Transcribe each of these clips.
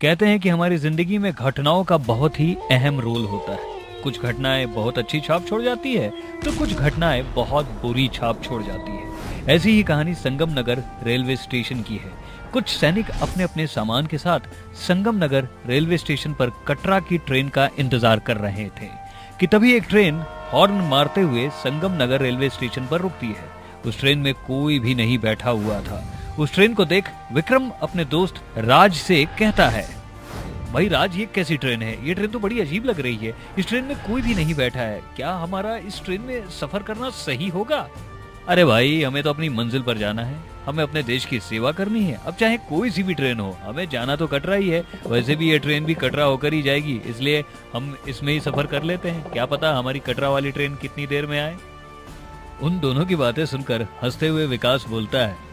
कहते हैं कि हमारी ज़िंदगी में घटनाओं का बहुत ही अहम रोल होता है। कुछ घटनाएँ बहुत अच्छी छाप छोड़ जाती है तो कुछ घटनाएँ बहुत बुरी छाप छोड़ जाती है। ऐसी ही कहानी संगम नगर रेलवे स्टेशन की है। कुछ सैनिक अपने अपने सामान के साथ संगम नगर रेलवे स्टेशन पर कटरा की ट्रेन का इंतज़ार कर रहे थे, कि तभी एक ट्रेन हॉर्न मारते हुए संगम नगर रेलवे स्टेशन पर रुकती है। उस ट्रेन में कोई भी नहीं बैठा हुआ था। उस ट्रेन को देख विक्रम अपने दोस्त राज से कहता है, भाई राज, ये कैसी ट्रेन है? ये ट्रेन तो बड़ी अजीब लग रही है। इस ट्रेन में कोई भी नहीं बैठा है। क्या हमारा इस ट्रेन में सफ़र करना सही होगा? अरे भाई, हमें तो अपनी मंजिल पर जाना है। हमें अपने देश की सेवा करनी है। अब चाहे कोई सी भी ट्रेन हो, हमें जाना तो कटरा ही है। वैसे भी ये ट्रेन भी कटरा होकर ही जाएगी, इसलिए हम इसमें ही सफ़र कर लेते हैं। क्या पता हमारी कटरा वाली ट्रेन कितनी देर में आए? उन दोनों की बातें सुनकर हँसते हुए विकास बोलता है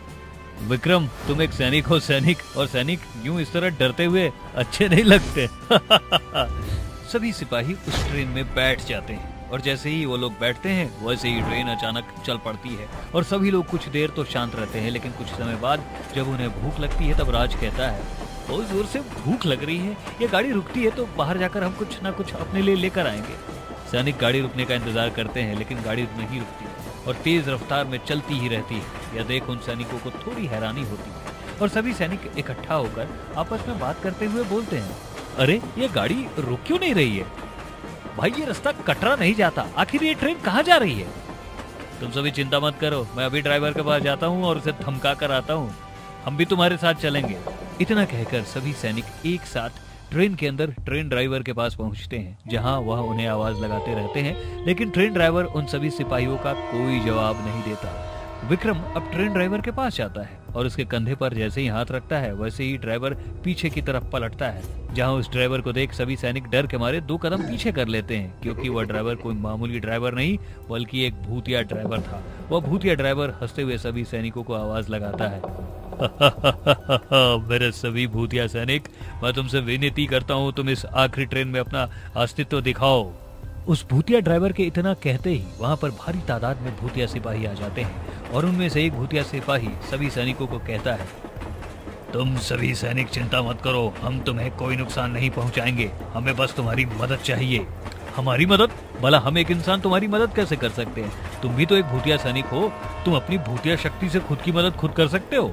विक्रम, तुम एक सैनिक हो, सैनिक, और सैनिक यूँ इस तरह डरते हुए अच्छे नहीं लगते। सभी सिपाही उस ट्रेन में बैठ जाते हैं, और जैसे ही वो लोग बैठते हैं, वैसे ही ट्रेन अचानक चल पड़ती है। और सभी लोग कुछ देर तो शांत रहते हैं, लेकिन कुछ समय बाद जब उन्हें भूख लगती है, तब राज कहता है, बहुत ज़ोर से भूख लग रही है। ये गाड़ी रुकती है तो बाहर जाकर हम कुछ ना कुछ अपने लिए लेकर आएँगे। सैनिक गाड़ी रुकने का इंतज़ार करते हैं, लेकिन गाड़ी नहीं रुकती, और तेज रफ्तार में चलती ही रहती है। यह देख उन सैनिकों को थोड़ी हैरानी होती है और सभी सैनिक इकट्ठा होकर आपस में बात करते हुए बोलते हैं, अरे, ये गाड़ी रुक क्यों नहीं रही है? भाई, ये रास्ता कटरा नहीं जाता। आखिर ये ट्रेन कहाँ जा रही है? तुम सभी चिंता मत करो। मैं अभी ड्राइवर के पास जाता हूँ और उसे धमका कर आता हूँ। हम भी तुम्हारे साथ चलेंगे। इतना कहकर सभी सैनिक एक साथ ट्रेन के अंदर ट्रेन ड्राइवर के पास पहुँचते हैं, जहाँ वह उन्हें आवाज़ लगाते रहते हैं, लेकिन ट्रेन ड्राइवर उन सभी सिपाहियों का कोई जवाब नहीं देता। विक्रम अब ट्रेन ड्राइवर के पास जाता है और उसके कंधे पर जैसे ही हाथ रखता है, वैसे ही ड्राइवर पीछे की तरफ़ पलटता है, जहाँ उस ड्राइवर को देख सभी सैनिक डर के मारे दो कदम पीछे कर लेते हैं, क्योंकि वह ड्राइवर कोई मामूली ड्राइवर नहीं, बल्कि एक भूतिया ड्राइवर था। वह भूतिया ड्राइवर हँसते हुए सभी सैनिकों को आवाज़ लगाता है। मेरे सभी भूतिया सैनिक, मैं तुमसे विनती करता हूँ, तुम इस आखिरी ट्रेन में अपना अस्तित्व दिखाओ। उस भूतिया ड्राइवर के इतना कहते ही वहाँ पर भारी तादाद में भूतिया सिपाही आ जाते हैं और उनमें से एक भूतिया सिपाही सभी सैनिकों को कहता है, तुम सभी सैनिक चिंता मत करो, हम तुम्हें कोई नुकसान नहीं पहुंचाएँगे। हमें बस तुम्हारी मदद चाहिए। हमारी मदद? भला हम एक इंसान तुम्हारी मदद कैसे कर सकते हैं? तुम भी तो एक भूतिया सैनिक हो। तुम अपनी भूतिया शक्ति से खुद की मदद खुद कर सकते हो?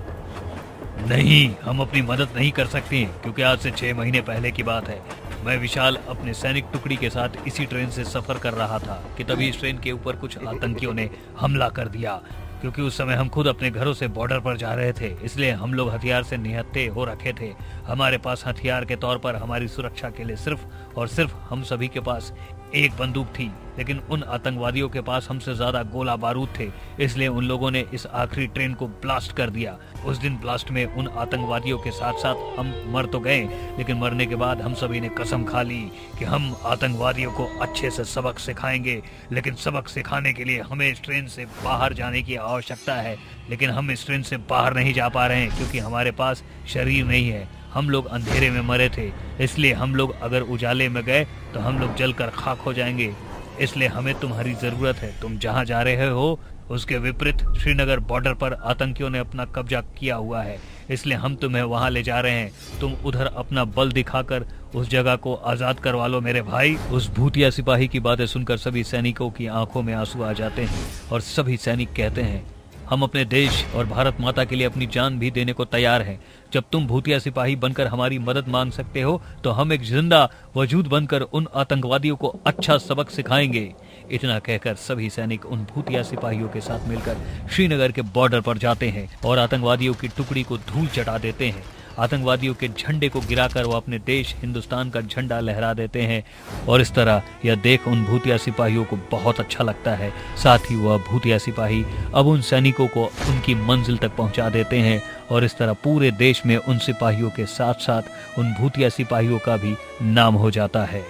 नहीं, हम अपनी मदद नहीं कर सकते क्योंकि आज से छह महीने पहले की बात है। मैं विशाल अपने सैनिक टुकड़ी के साथ इसी ट्रेन से सफ़र कर रहा था कि तभी इस ट्रेन के ऊपर कुछ आतंकियों ने हमला कर दिया, क्योंकि उस समय हम खुद अपने घरों से बॉर्डर पर जा रहे थे, इसलिए हम लोग हथियार से निहत्ते हो रखे थे। हमारे पास हथियार के तौर पर हमारी सुरक्षा के लिए सिर्फ़ और सिर्फ़ हम सभी के पास एक बंदूक थी, लेकिन उन आतंकवादियों के पास हमसे ज़्यादा गोला बारूद थे, इसलिए उन लोगों ने इस आखिरी ट्रेन को ब्लास्ट कर दिया। उस दिन ब्लास्ट में उन आतंकवादियों के साथ साथ हम मर तो गए, लेकिन मरने के बाद हम सभी ने कसम खा ली कि हम आतंकवादियों को अच्छे से सबक सिखाएँगे, लेकिन सबक सिखाने के लिए हमें इस ट्रेन से बाहर जाने की आवश्यकता है, लेकिन हम इस ट्रेन से बाहर नहीं जा पा रहे हैं, क्योंकि हमारे पास शरीर नहीं है। हम लोग अंधेरे में मरे थे, इसलिए हम लोग अगर उजाले में गए तो हम लोग जलकर खाक हो जाएँगे। इसलिए हमें तुम्हारी ज़रूरत है। तुम जहाँ जा रहे हो, उसके विपरीत श्रीनगर बॉर्डर पर आतंकियों ने अपना कब्जा किया हुआ है। इसलिए हम तुम्हें वहाँ ले जा रहे हैं। तुम उधर अपना बल दिखाकर उस जगह को आज़ाद करवा लो मेरे भाई। उस भूतिया सिपाही की बातें सुनकर सभी सैनिकों की आँखों में आँसू आ जाते हैं और सभी सैनिक कहते हैं हम अपने देश और भारत माता के लिए अपनी जान भी देने को तैयार हैं। जब तुम भूतिया सिपाही बनकर हमारी मदद मांग सकते हो तो हम एक ज़िंदा वजूद बनकर उन आतंकवादियों को अच्छा सबक सिखाएँगे। इतना कहकर सभी सैनिक उन भूतिया सिपाहियों के साथ मिलकर श्रीनगर के बॉर्डर पर जाते हैं और आतंकवादियों की टुकड़ी को धूल चटा देते हैं। आतंकवादियों के झंडे को गिराकर वो अपने देश हिंदुस्तान का झंडा लहरा देते हैं। और इस तरह यह देख उन भूतिया सिपाहियों को बहुत अच्छा लगता है। साथ ही वह भूतिया सिपाही अब उन सैनिकों को उनकी मंजिल तक पहुँचा देते हैं और इस तरह पूरे देश में उन सिपाहियों के साथ साथ उन भूतिया सिपाहियों का भी नाम हो जाता है।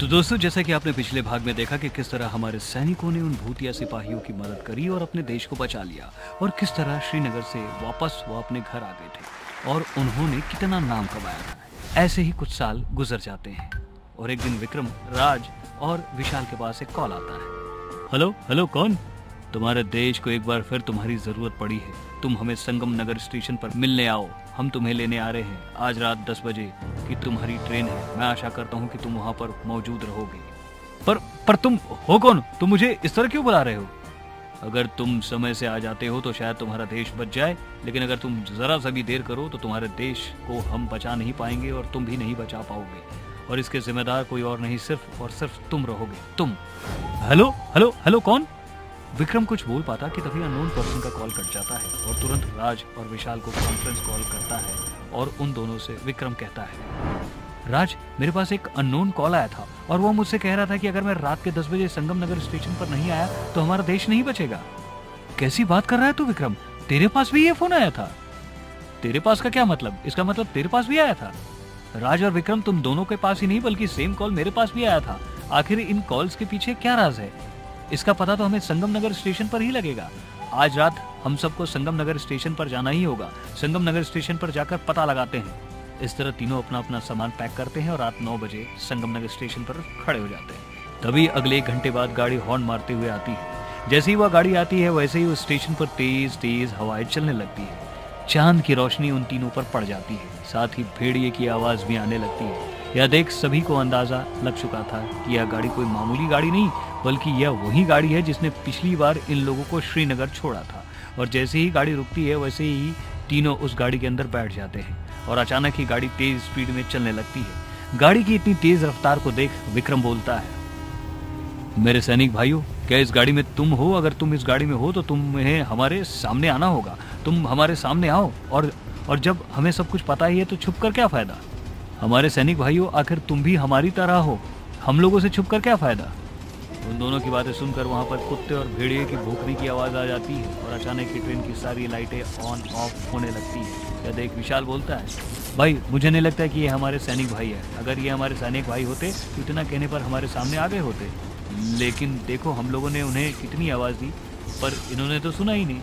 तो दोस्तों, जैसा कि आपने पिछले भाग में देखा कि किस तरह हमारे सैनिकों ने उन भूतिया सिपाहियों की मदद करी और अपने देश को बचा लिया और किस तरह श्रीनगर से वापस वो अपने घर आ गए थे। और उन्होंने कितना नाम कमाया था। ऐसे ही कुछ साल गुजर जाते हैं और एक दिन विक्रम, राज और विशाल के पास एक कॉल आता है। हेलो हेलो, कौन? तुम्हारे देश को एक बार फिर तुम्हारी ज़रूरत पड़ी है। तुम हमें संगम नगर स्टेशन पर मिलने आओ। हम तुम्हें लेने आ रहे हैं। आज रात दस बजे की तुम्हारी ट्रेन है। मैं आशा करता हूँ कि तुम वहाँ पर मौजूद रहोगे। पर पर तुम हो कौन? तुम मुझे इस तरह क्यों बुला रहे हो? अगर तुम समय से आ जाते हो तो शायद तुम्हारा देश बच जाए, लेकिन अगर तुम जरा सा भी देर करो तो तुम्हारे देश को हम बचा नहीं पाएँगे और तुम भी नहीं बचा पाओगे। और इसके जिम्मेदार कोई और नहीं, सिर्फ़ और सिर्फ़ तुम रहोगे। तुम। हेलो? हेलो? हेलो, कौन? विक्रम कुछ बोल पाता कि तभी अननोन पर्सन का कॉल कट जाता है और तुरंत राज और विशाल को कॉन्फ्रेंस कॉल करता है और उन दोनों से विक्रम कहता है। राज, मेरे पास एक अननोन कॉल आया था और वो मुझसे कह रहा था कि अगर मैं रात के दस बजे संगम नगर स्टेशन पर नहीं आया तो हमारा देश नहीं बचेगा। कैसी बात कर रहा है तू, विक्रम? तेरे पास भी ये फ़ोन आया था? तेरे पास का क्या मतलब? इसका मतलब तेरे पास भी आया था? राज और विक्रम तुम दोनों के पास ही नहीं, बल्कि सेम कॉल मेरे पास भी आया था। आखिर इन कॉल्स के पीछे क्या राज है? इसका पता तो हमें संगम नगर स्टेशन पर ही लगेगा। आज रात हम सबको संगम नगर स्टेशन पर जाना ही होगा। संगम नगर स्टेशन पर जाकर पता लगाते हैं। इस तरह तीनों अपना अपना सामान पैक करते हैं और रात नौ बजे संगम नगर स्टेशन पर खड़े हो जाते हैं। तभी अगले एक घंटे बाद गाड़ी हॉर्न मारते हुए आती है। जैसे ही वह गाड़ी आती है, वैसे ही उस स्टेशन पर तेज तेज हवाएँ चलने लगती है। चाँद की रोशनी उन तीनों पर पड़ जाती है। साथ ही भेड़िए की आवाज़ भी आने लगती है। यह देख सभी को अंदाज़ा लग चुका था कि यह गाड़ी कोई मामूली गाड़ी नहीं, बल्कि यह वही गाड़ी है जिसने पिछली बार इन लोगों को श्रीनगर छोड़ा था। और जैसे ही गाड़ी रुकती है, वैसे ही तीनों उस गाड़ी के अंदर बैठ जाते हैं। और अचानक ही गाड़ी तेज स्पीड में चलने लगती है। गाड़ी की इतनी तेज रफ्तार को देख विक्रम बोलता है, मेरे सैनिक भाइयों, क्या इस गाड़ी में तुम हो? अगर तुम इस गाड़ी में हो तो तुम्हें हमारे सामने आना होगा। तुम हमारे सामने आओ और और जब हमें सब कुछ पता ही है तो छुप कर क्या फ़ायदा? हमारे सैनिक भाइयों, आखिर तुम भी हमारी तरह हो। हम लोगों से छुप कर क्या फ़ायदा? उन दोनों की बातें सुनकर वहाँ पर कुत्ते और भेड़िए की भूखने की आवाज़ आ जाती है और अचानक ही ट्रेन की सारी लाइटें ऑन ऑफ़ होने लगती है। या देख विशाल बोलता है, भाई, मुझे नहीं लगता कि ये हमारे सैनिक भाई है। अगर ये हमारे सैनिक भाई होते तो इतना कहने पर हमारे सामने आ गए होते। लेकिन देखो, हम लोगों ने उन्हें कितनी आवाज़ दी, पर इन्होंने तो सुना ही नहीं।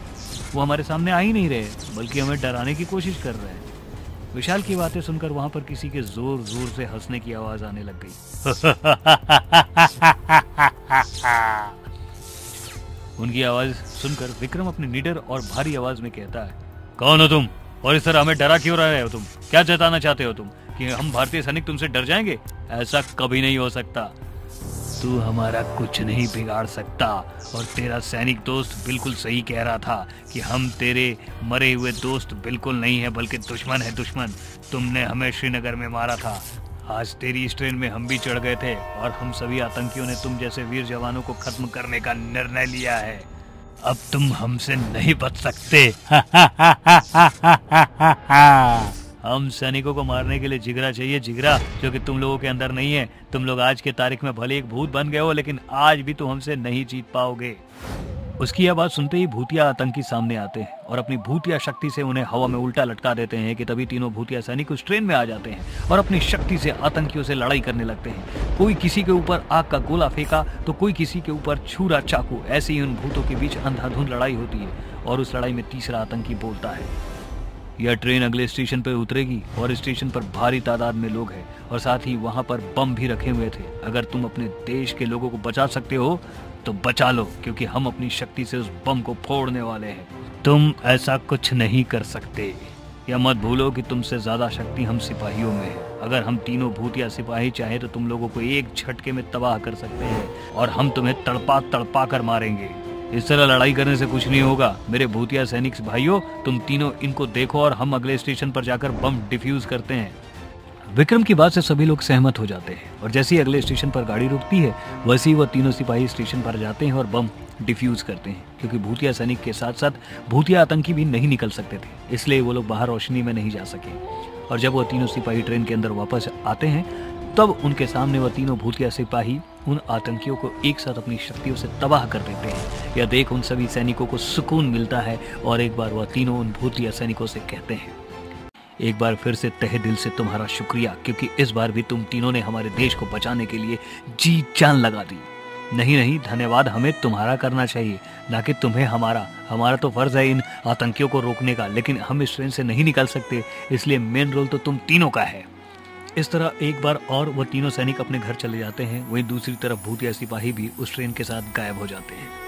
वो हमारे सामने आ ही नहीं रहे, बल्कि हमें डराने की कोशिश कर रहे हैं। विशाल की बातें सुनकर वहाँ पर किसी के ज़ोर ज़ोर से हंसने की आवाज़ आने लग गई। उनकी आवाज़ सुनकर विक्रम अपनी निडर और भारी आवाज़ में कहता है कौन हो तुम? और इस तरह हमें डरा क्यों रहे हो तुम? क्या जताना चाहते हो तुम कि हम भारतीय सैनिक तुमसे डर जाएँगे? ऐसा कभी नहीं हो सकता। तू हमारा कुछ नहीं बिगाड़ सकता। और तेरा सैनिक दोस्त बिल्कुल सही कह रहा था कि हम तेरे मरे हुए दोस्त बिल्कुल नहीं है, बल्कि दुश्मन है दुश्मन। तुमने हमें श्रीनगर में मारा था। आज तेरी इस ट्रेन में हम भी चढ़ गए थे और हम सभी आतंकियों ने तुम जैसे वीर जवानों को खत्म करने का निर्णय लिया है। अब तुम हमसे नहीं बच सकते। हम सैनिकों को मारने के लिए जिगरा चाहिए, जिगरा, जो कि तुम लोगों के अंदर नहीं है। तुम लोग आज के तारीख में भले एक भूत बन गए हो, लेकिन आज भी तुम हमसे नहीं जीत पाओगे। उसकी यह बात सुनते ही भूतिया आतंकी सामने आते हैं और अपनी भूतिया शक्ति से उन्हें हवा में उल्टा लटका देते हैं कि तभी तीनों भूतिया सैनिक उस ट्रेन में आ जाते हैं और अपनी शक्ति से आतंकियों से लड़ाई करने लगते हैं। कोई किसी के ऊपर आग का गोला फेंका तो कोई किसी के ऊपर छूरा चाकू। ऐसी ही उन भूतों के बीच अंधाधुंध लड़ाई होती है और उस लड़ाई में तीसरा आतंकी बोलता है। यह ट्रेन अगले स्टेशन पर उतरेगी और स्टेशन पर भारी तादाद में लोग हैं और साथ ही वहाँ पर बम भी रखे हुए थे। अगर तुम अपने देश के लोगों को बचा सकते हो तो बचा लो, क्योंकि हम अपनी शक्ति से उस बम को फोड़ने वाले हैं। तुम ऐसा कुछ नहीं कर सकते। या मत भूलो कि तुमसे ज़्यादा शक्ति हम सिपाहियों में है। अगर हम तीनों भूतिया सिपाही चाहे तो तुम लोगों को एक झटके में तबाह कर सकते हैं और हम तुम्हें तड़पा तड़पा कर मारेंगे। इस तरह लड़ाई करने से कुछ नहीं होगा। मेरे भूतिया सैनिक भाइयों, तुम तीनों इनको देखो और हम अगले स्टेशन पर जाकर बम डिफ्यूज करते हैं। विक्रम की बात से सभी लोग सहमत हो जाते हैं और जैसे ही अगले स्टेशन पर गाड़ी रुकती है, वैसे ही वह तीनों सिपाही स्टेशन पर जाते हैं और बम डिफ्यूज करते हैं, क्योंकि भूतिया सैनिक के साथ साथ भूतिया आतंकी भी नहीं निकल सकते थे, इसलिए वो लोग बाहर रोशनी में नहीं जा सके। और जब वो तीनों सिपाही ट्रेन के अंदर वापस आते हैं, तब उनके सामने वह तीनों भूतिया सिपाही उन आतंकियों को एक साथ अपनी शक्तियों से तबाह कर देते हैं। यह देख उन सभी सैनिकों को सुकून मिलता है और एक बार वह तीनों उन भूतिया सैनिकों से कहते हैं, एक बार फिर से तहे दिल से तुम्हारा शुक्रिया, क्योंकि इस बार भी तुम तीनों ने हमारे देश को बचाने के लिए जी जान लगा दी। नहीं नहीं, धन्यवाद, हमें तुम्हारा करना चाहिए, ना कि तुम्हें हमारा। हमारा तो फ़र्ज़ है इन आतंकियों को रोकने का, लेकिन हम इस ट्रेन से नहीं निकल सकते, इसलिए मेन रोल तो तुम तीनों का है। इस तरह एक बार और वो तीनों सैनिक अपने घर चले जाते हैं, वहीं दूसरी तरफ़ भूतिया सिपाही भी उस ट्रेन के साथ गायब हो जाते हैं।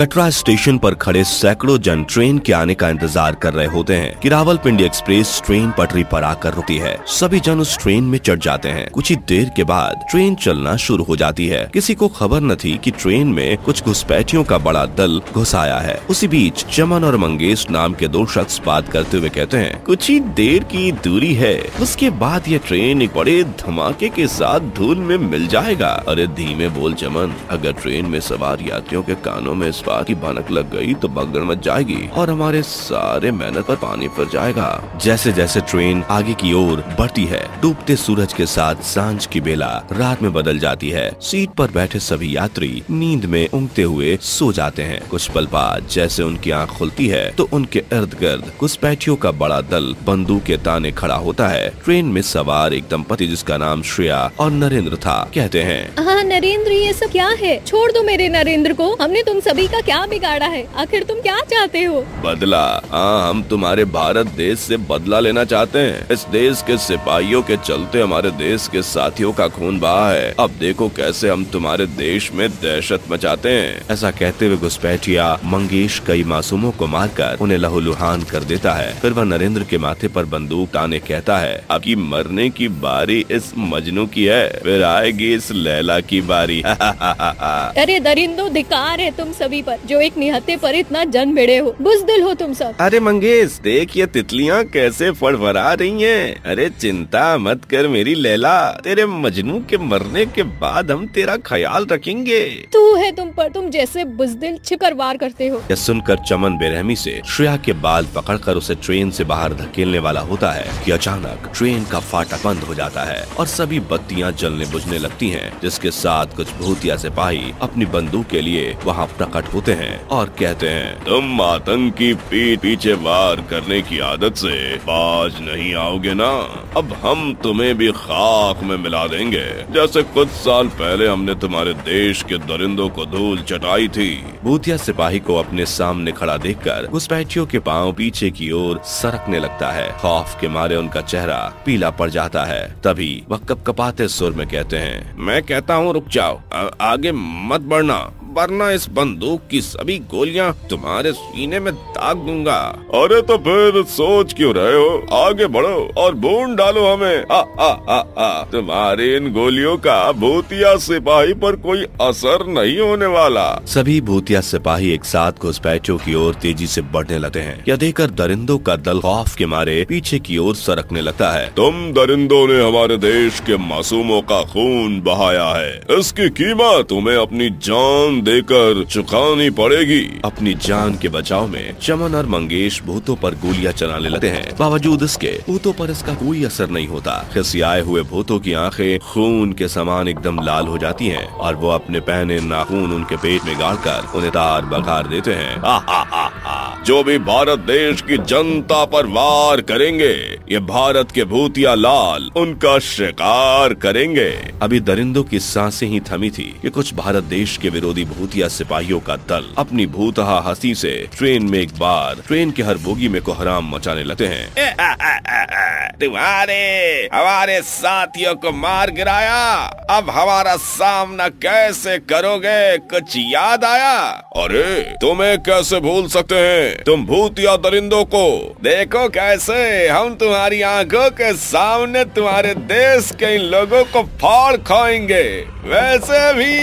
कटरा स्टेशन पर खड़े सैकड़ों जन ट्रेन के आने का इंतज़ार कर रहे होते हैं कि रावलपिंडी एक्सप्रेस ट्रेन पटरी पर आकर रुकती है। सभी जन उस ट्रेन में चढ़ जाते हैं। कुछ ही देर के बाद ट्रेन चलना शुरू हो जाती है। किसी को खबर न थी कि ट्रेन में कुछ घुसपैठियों का बड़ा दल घुस आया है। उसी बीच चमन और मंगेश नाम के दो शख्स बात करते हुए कहते हैं, कुछ ही देर की दूरी है। उसके बाद ये ट्रेन एक बड़े धमाके के साथ धूल में मिल जाएगा। अरे धीमे बोल चमन, अगर ट्रेन में सवार यात्रियों के कानों में इस की भनक लग गई तो बगड़ मच जाएगी और हमारे सारे मेहनत पर पानी फिर जाएगा। जैसे जैसे ट्रेन आगे की ओर बढ़ती है, डूबते सूरज के साथ साँझ की बेला रात में बदल जाती है। सीट पर बैठे सभी यात्री नींद में उंगते हुए सो जाते हैं। कुछ पल बाद जैसे उनकी आँख खुलती है तो उनके इर्द गिर्द घुसपैठियों का बड़ा दल बंदूक के ताने खड़ा होता है। ट्रेन में सवार एक दंपति जिसका नाम श्रेया और नरेंद्र था, कहते हैं हाँ नरेंद्र, ये सब क्या है? छोड़ दो मेरे नरेंद्र को। हमने तुम सभी का क्या बिगाड़ा है? आखिर तुम क्या चाहते हो? बदला हाँ हम तुम्हारे भारत देश से बदला लेना चाहते हैं। इस देश के सिपाहियों के चलते हमारे देश के साथियों का खून बहा है। अब देखो कैसे हम तुम्हारे देश में दहशत मचाते हैं। ऐसा कहते हुए घुसपैठिया मंगेश कई मासूमों को मारकर उन्हें लहूलुहान कर देता है। फिर वह नरेंद्र के माथे पर बंदूक ताने कहता है अब की मरने की बारी इस मजनू की है। फिर आएगी इस लैला की बारी। अरे दरिंदो धिकार है तुम सभी पर जो एक निहत्ते पर इतना जन भिड़े हो। बुजदिल हो तुम सब। अरे मंगेश देख ये तितलियाँ कैसे फड़फड़ा रही हैं। अरे चिंता मत कर मेरी लैला तेरे मजनू के मरने के बाद हम तेरा ख्याल रखेंगे। तू है तुम पर तुम जैसे बुजदिल छिकर वार करते हो। यह सुनकर चमन बेरहमी से श्रेया के बाल पकड़कर उसे ट्रेन से बाहर धकेलने वाला होता है कि अचानक ट्रेन का फाटक बंद हो जाता है और सभी बत्तियाँ जलने बुझने लगती हैं, जिसके साथ कुछ भूतिया सिपाही अपनी बंदूक के लिए वहाँ प्रकट होते हैं और कहते हैं तुम आतंकी पीठ पीछे वार करने की आदत से बाज नहीं आओगे ना? अब हम तुम्हें भी खाक में मिला देंगे। जैसे कुछ साल पहले हमने तुम्हारे देश के दरिंदों को धूल चटाई थी। भूतिया सिपाही को अपने सामने खड़ा देखकर घुसपैठियों के पाँव पीछे की ओर सरकने लगता है। खौफ के मारे उनका चेहरा पीला पड़ जाता है। तभी वह कपकपाते सुर में कहते हैं मैं कहता हूँ रुक जाओ। आ, आगे मत बढ़ना। वरना इस बंदूक की सभी गोलियाँ तुम्हारे सीने में दाग दूँगा। अरे तो फिर सोच क्यों रहे हो? आगे बढ़ो और बूंद डालो हमें। आ, आ, आ, आ, तुम्हारे इन गोलियों का भूतिया सिपाही पर कोई असर नहीं होने वाला। सभी भूतिया सिपाही एक साथ घुसपैठियों की ओर तेज़ी से बढ़ने लगते हैं। यह देखकर दरिंदों का दल खौफ के मारे पीछे की ओर सरकने लगता है। तुम दरिंदों ने हमारे देश के मासूमों का खून बहाया है। इसकी कीमत तुम्हें अपनी जान देकर चुकानी पड़ेगी। अपनी जान के बचाव में चमन और मंगेश भूतों पर गोलियाँ चलाने लगते हैं। बावजूद इसके, भूतों पर इसका कोई असर नहीं होता। खिसियाए हुए भूतों की आँखें खून के समान एकदम लाल हो जाती हैं और वो अपने पहने नाखून उनके पेट में गाड़कर उन्हें तार बघार देते हैं। हा। जो भी भारत देश की जनता पर वार करेंगे, ये भारत के भूतिया लाल, उनका शिकार करेंगे। अभी दरिंदों की साँसें ही थमी थी कि कुछ भारत देश के विरोधी भूतिया सिपाहियों का दल। अपनी भूतहा हँसी से ट्रेन में एक बार, ट्रेन के हर बोगी में कोहराम मचाने लगते हैं। तुम्हारे, हमारे साथियों को मार गिराया। अब हमारा सामना कैसे करोगे? कुछ याद आया? अरे, तुम्हें कैसे भूल सकते हैं? तुम भूतिया दरिंदों को? देखो कैसे हम तुम्हारी आँखों के सामने तुम्हारे देश के इन लोगों को फाड़ खाएँगे। वैसे भी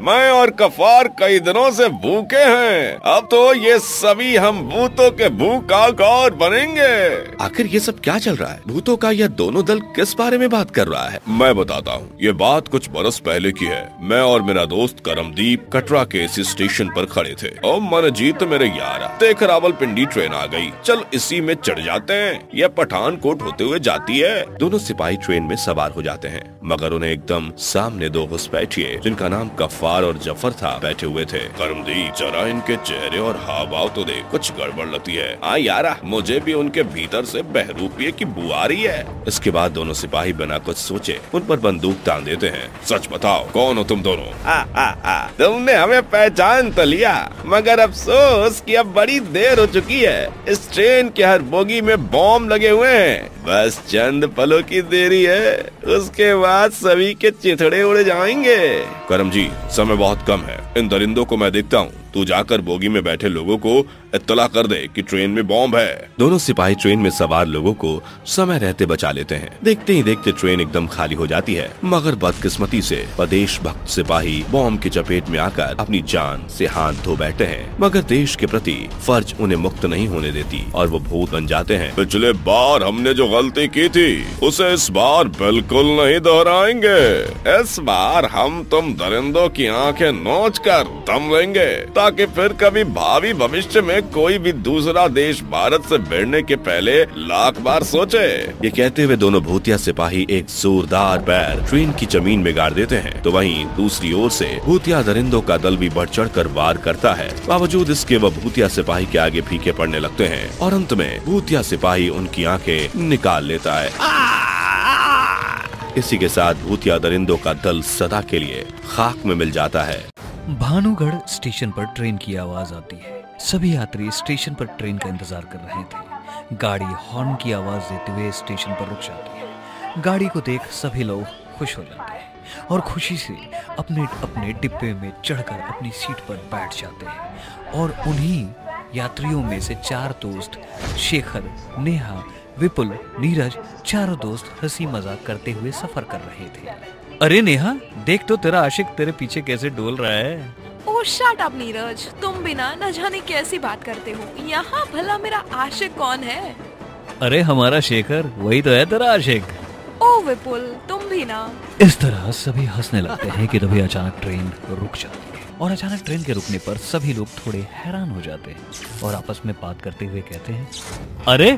मैं और कफार कई दिनों से भूखे हैं। अब तो ये सभी हम भूतों के भूख और बनेंगे। आखिर ये सब क्या चल रहा है? भूतों का यह दोनों दल किस बारे में बात कर रहा है? मैं बताता हूँ ये बात कुछ बरस पहले की है। मैं और मेरा दोस्त करमदीप कटरा के इसी स्टेशन पर खड़े थे। और मन जीत मेरे यार देख रावल पिंडी ट्रेन आ गई। चल इसी में चढ़ जाते हैं। यह पठानकोट होते हुए जाती है। दोनों सिपाही ट्रेन में सवार हो जाते हैं मगर उन्हें एकदम सामने दो घुस बैठिए जिनका नाम कफार और ज़फ़र था बैठे हुए थे। करमदीप जरा इनके चेहरे और हाव भाव तो देख कुछ गड़बड़ लगती है। हाँ यारा मुझे भी उनके भीतर से बहरूपिये की बुआ आ रही है। इसके बाद दोनों सिपाही बना कुछ सोचे उन पर बंदूक तान देते हैं। सच बताओ कौन हो तुम दोनों? आ, आ, आ, तुमने हमें पहचान तो लिया मगर अफसोस कि अब बड़ी देर हो चुकी है। इस ट्रेन के हर बोगी में बॉम्ब लगे हुए हैं। बस चंद पलों की देरी है उसके बाद सभी के चिथड़े उड़ जाएँगे। करम जी समय बहुत कम है। इन दरिंदों को मैं देखता हूँ। तू जाकर बोगी में बैठे लोगों को इत्तला कर दे कि ट्रेन में बॉम्ब है। दोनों सिपाही ट्रेन में सवार लोगों को समय रहते बचा लेते हैं। देखते ही देखते ट्रेन एकदम खाली हो जाती है मगर बदकिस्मती से प्रदेश भक्त सिपाही बॉम्ब की चपेट में आकर अपनी जान से हाथ धो बैठे हैं। मगर देश के प्रति फ़र्ज़ उन्हें मुक्त नहीं होने देती और वो भूत बन जाते हैं। पिछले बार हमने जो गलती की थी उसे इस बार बिल्कुल नहीं दोहराएँगे। इस बार हम तुम दरिंदों की आँखें नोच कर दम लेंगे ताकि फिर कभी भावी भविष्य में कोई भी दूसरा देश भारत से भिड़ने के पहले लाख बार सोचे। ये कहते हुए दोनों भूतिया सिपाही एक जोरदार पैर ट्रेन की ज़मीन में गाड़ देते हैं। तो वहीं दूसरी ओर से भूतिया दरिंदों का दल भी बढ़ चढ़ कर वार करता है। बावजूद इसके वह भूतिया सिपाही के आगे फीके पड़ने लगते हैं और अंत में भूतिया सिपाही उनकी आँखें निकाल लेता है। इसी के साथ भूतिया दरिंदों का दल सदा के लिए खाक में मिल जाता है। भानुगढ़ स्टेशन पर ट्रेन की आवाज़ आती है। सभी यात्री स्टेशन पर ट्रेन का इंतज़ार कर रहे थे। गाड़ी हॉर्न की आवाज़ देते हुए स्टेशन पर रुक जाती है। गाड़ी को देख सभी लोग खुश हो जाते हैं और खुशी से अपने अपने डिब्बे में चढ़कर अपनी सीट पर बैठ जाते हैं और उन्हीं यात्रियों में से चार दोस्त, शेखर, नेहा, विपुल, नीरज, चारों दोस्त हँसी मज़ाक करते हुए सफ़र कर रहे थे। अरे नेहा, देख तो तेरा आशिक तेरे पीछे कैसे डोल रहा है। ओ शट अप नीरज तुम बिना न जाने कैसी बात करते हो? यहाँ भला मेरा आशिक कौन है? अरे हमारा शेखर वही तो है तेरा आशिक। ओ विपुल तुम भी ना। इस तरह सभी हंसने लगते हैं कि तभी अचानक ट्रेन रुक जाती है। और अचानक ट्रेन के रुकने पर सभी लोग थोड़े हैरान हो जाते हैं और आपस में बात करते हुए कहते हैं अरे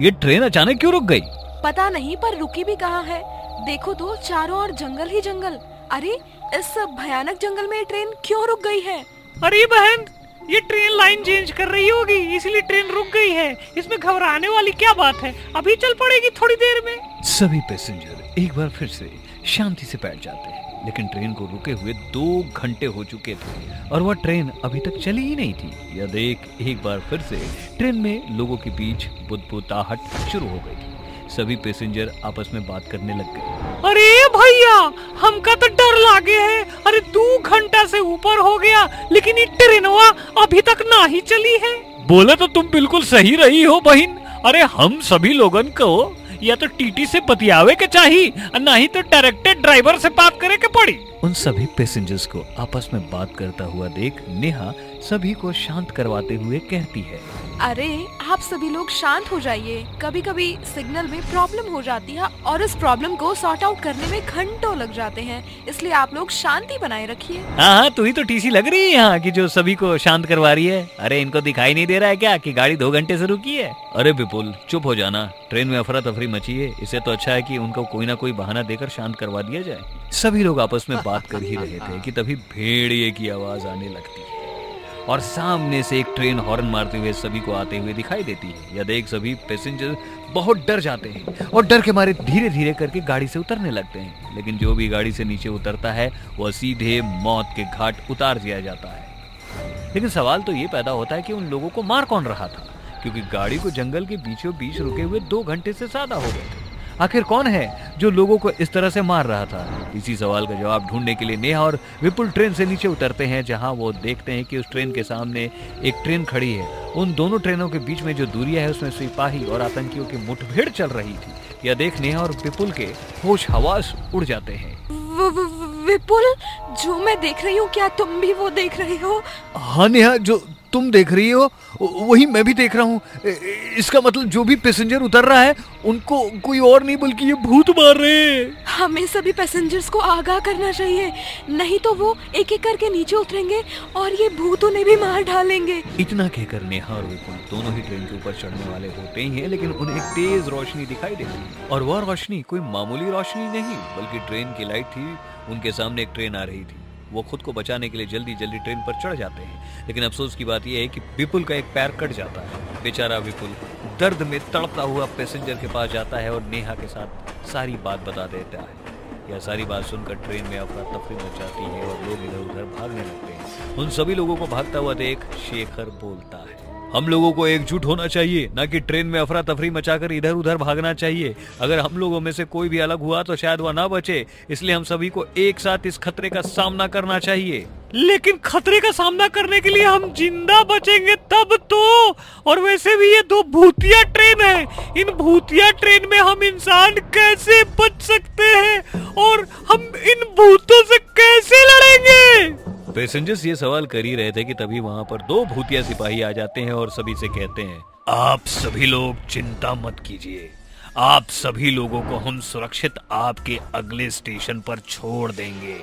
ये ट्रेन अचानक क्यों रुक गई? पता नहीं पर रुकी भी कहाँ है? देखो तो चारों ओर जंगल ही जंगल। अरे इस भयानक जंगल में ट्रेन क्यों रुक गई है? अरे बहन ये ट्रेन लाइन चेंज कर रही होगी इसलिए ट्रेन रुक गई है। इसमें घबराने वाली क्या बात है? अभी चल पड़ेगी थोड़ी देर में। सभी पैसेंजर एक बार फिर से शांति से बैठ जाते हैं लेकिन ट्रेन को रुके हुए दो घंटे हो चुके थे और वह ट्रेन अभी तक चली ही नहीं थी। यह देख एक बार फिर से ट्रेन में लोगों के बीच बुदबुदाहट शुरू हो गई थी। सभी पैसेंजर आपस में बात करने लग गए। अरे भैया हमका तो डर लागे है। अरे दो घंटा से ऊपर हो गया लेकिन ये ट्रेनवा अभी तक ना ही चली है। बोले तो तुम बिल्कुल सही रही हो बहन। अरे हम सभी लोगन को या तो टीटी से बतियावे के चाहिए ना ही तो डायरेक्टेड ड्राइवर से बात करे के पड़ी। उन सभी पैसेंजर्स को आपस में बात करता हुआ देख नेहा सभी को शांत करवाते हुए कहती है। अरे आप सभी लोग शांत हो जाइए। कभी कभी सिग्नल में प्रॉब्लम हो जाती है और इस प्रॉब्लम को सॉर्ट आउट करने में घंटों लग जाते हैं। इसलिए आप लोग शांति बनाए रखिए। हाँ हाँ तू ही तो टीसी लग रही है यहाँ की जो सभी को शांत करवा रही है। अरे इनको दिखाई नहीं दे रहा है क्या कि गाड़ी दो घंटे से रुकी है? अरे विपुल चुप हो जाना। ट्रेन में अफरा तफरी मची है। इससे तो अच्छा है कि उनको कोई ना कोई बहाना देकर शांत करवा दिया जाए। सभी लोग आपस में बात कर ही रहे थे कि तभी भेड़िए की आवाज़ आने लगती है। और सामने से एक ट्रेन हॉर्न मारते हुए सभी को आते हुए दिखाई देती है। या देख सभी पैसेंजर बहुत डर जाते हैं और डर के मारे धीरे धीरे करके गाड़ी से उतरने लगते हैं। लेकिन जो भी गाड़ी से नीचे उतरता है, वह सीधे मौत के घाट उतार दिया जाता है। लेकिन सवाल तो ये पैदा होता है कि उन लोगों को मार कौन रहा था? क्योंकि गाड़ी को जंगल के बीचों बीच रुके हुए दो घंटे से ज़्यादा हो गए थे। आखिर कौन है जो लोगों को इस तरह से मार रहा था? इसी सवाल का जवाब ढूँढने के लिए नेहा और विपुल ट्रेन से नीचे उतरते हैं जहाँ वो देखते हैं कि उस ट्रेन के सामने एक ट्रेन खड़ी है। उन दोनों ट्रेनों के बीच में जो दूरिया है उसमें सिपाही और आतंकियों की मुठभेड़ चल रही थी। यह देख नेहा और विपुल के होश हवास उड़ जाते हैं। विपुल जो मैं देख रही हूँ क्या तुम भी वो देख रहे हो? हाँ नेहा जो तुम देख रही हो वही मैं भी देख रहा हूँ। इसका मतलब जो भी पैसेंजर उतर रहा है उनको कोई और नहीं बल्कि ये भूत मार रहे हैं। हमें सभी पैसेंजर्स को आगाह करना चाहिए नहीं तो वो एक एक करके नीचे उतरेंगे और ये भूत उन्हें भी मार डालेंगे। इतना कहकर नेहा और विपुल दोनों ही ट्रेन के ऊपर चढ़ने वाले होते ही है लेकिन उन्हें एक तेज रोशनी दिखाई देती है। और वह रोशनी कोई मामूली रोशनी नहीं बल्कि ट्रेन की लाइट थी उनके सामने एक ट्रेन आ रही थी। वो खुद को बचाने के लिए जल्दी जल्दी ट्रेन पर चढ़ जाते हैं। लेकिन अफसोस की बात यह है कि विपुल का एक पैर कट जाता है। बेचारा विपुल दर्द में तड़पता हुआ पैसेंजर के पास जाता है और नेहा के साथ सारी बात बता देता है। यह सारी बात सुनकर ट्रेन में अफरा तफरी मच जाती है और लोग इधर उधर भागने लगते हैं। उन सभी लोगों को भागता हुआ देख शेखर बोलता है। हम लोगों को एकजुट होना चाहिए, ना कि ट्रेन में अफरा तफरी मचाकर इधर उधर भागना चाहिए। अगर हम लोगों में से कोई भी अलग हुआ तो शायद वह ना बचे। इसलिए हम सभी को एक साथ इस खतरे का सामना करना चाहिए। लेकिन खतरे का सामना करने के लिए हम ज़िंदा बचेंगे तब तो। और वैसे भी ये दो भूतिया ट्रेन है। इन भूतिया ट्रेन में हम इंसान कैसे बच सकते हैं? और हम इन भूतों से कैसे लड़ेंगे? पैसेंजर्स ये सवाल कर ही रहे थे कि तभी वहाँ पर दो भूतिया सिपाही आ जाते हैं और सभी से कहते हैं, आप सभी लोग चिंता मत कीजिए। आप सभी लोगों को हम सुरक्षित आपके अगले स्टेशन पर छोड़ देंगे।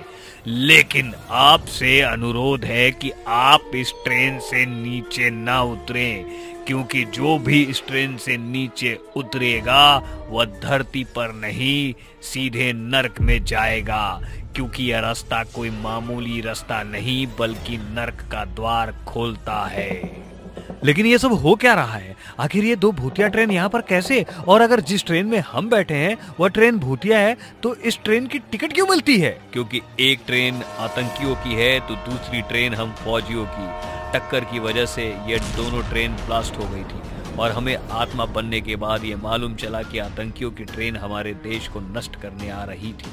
लेकिन आपसे अनुरोध है कि आप इस ट्रेन से नीचे ना उतरें, क्योंकि जो भी इस ट्रेन से नीचे उतरेगा, वह धरती पर नहीं, सीधे नरक में जाएगा। क्योंकि यह रास्ता कोई मामूली रास्ता नहीं, बल्कि नरक का द्वार खोलता है। लेकिन ये सब हो क्या रहा है? आखिर ये दो भूतिया ट्रेन यहाँ पर कैसे? और अगर जिस ट्रेन में हम बैठे हैं, वह ट्रेन भूतिया है तो इस ट्रेन की टिकट क्यों मिलती है? क्योंकि एक ट्रेन आतंकियों की है तो दूसरी ट्रेन हम फौजियों की। टक्कर की वजह से ये दोनों ट्रेन ब्लास्ट हो गई थी। और हमें आत्मा बनने के बाद ये मालूम चला कि आतंकियों की ट्रेन हमारे देश को नष्ट करने आ रही थी।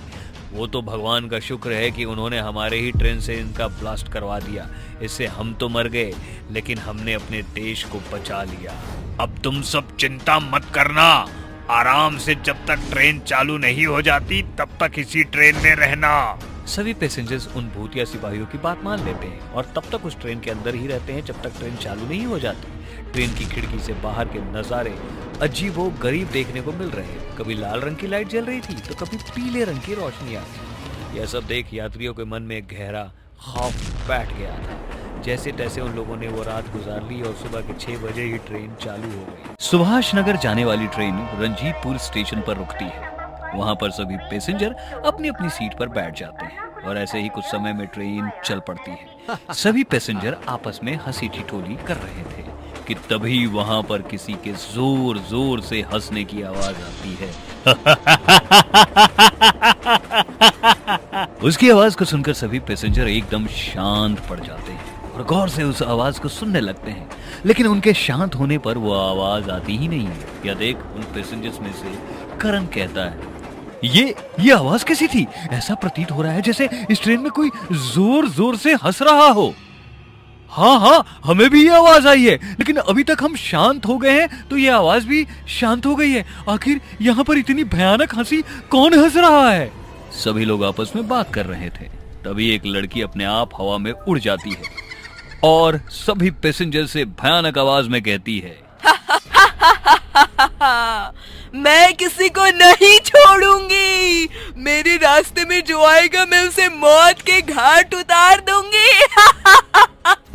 वो तो भगवान का शुक्र है कि उन्होंने हमारे ही ट्रेन से इनका ब्लास्ट करवा दिया। इससे हम तो मर गए, लेकिन हमने अपने देश को बचा लिया। अब तुम सब चिंता मत करना। आराम से जब तक ट्रेन चालू नहीं हो जाती, तब तक इसी ट्रेन में रहना। सभी पैसेंजर्स उन भूतिया सिपाहियों की बात मान लेते हैं और तब तक उस ट्रेन के अंदर ही रहते हैं जब तक ट्रेन चालू नहीं हो जाती। ट्रेन की खिड़की से बाहर के नजारे अजीब वो गरीब देखने को मिल रहे कभी लाल रंग की लाइट जल रही थी तो कभी पीले रंग की रोशनी आ रही यह सब देख यात्रियों के मन में गहरा खौफ बैठ गया था। जैसे तैसे उन लोगों ने वो रात गुजार ली और सुबह के छह बजे ही ट्रेन चालू हो गई। सुभाष नगर जाने वाली ट्रेन रंजीतपुर स्टेशन पर रुकती है। वहाँ पर सभी पैसेंजर अपनी अपनी सीट पर बैठ जाते हैं और ऐसे ही कुछ समय में ट्रेन चल पड़ती है। सभी पैसेंजर आपस में हँसी ठिठोली कर रहे थे। कि तभी वहाँ पर किसी के ज़ोर ज़ोर से हंसने की आवाज़ आती है। उसकी आवाज़ को सुनकर सभी पैसेंजर एकदम शांत पड़ जाते हैं और गौर से उस आवाज़ को सुनने लगते हैं। लेकिन उनके शांत होने पर वो आवाज़ आती ही नहीं है। या देख, उन पैसेंजर्स में से करण कहता है, ये ये आवाज़ कैसी थी? ऐसा प्रतीत हो रहा है जैसे इस ट्रेन में कोई ज़ोर ज़ोर से हंस रहा हो। हाँ हाँ हमें भी ये आवाज़ आई है। लेकिन अभी तक हम शांत हो गए हैं तो ये आवाज़ भी शांत हो गई है। आखिर यहाँ पर इतनी भयानक हँसी कौन हंस रहा है? सभी लोग आपस में बात कर रहे थे। तभी एक लड़की अपने आप हवा में उड़ जाती है और सभी पैसेंजर से भयानक आवाज़ में कहती है मैं किसी को नहीं छोड़ूँगी। मेरे रास्ते में जो आएगा मैं उसे मौत के घाट उतार दूँगी।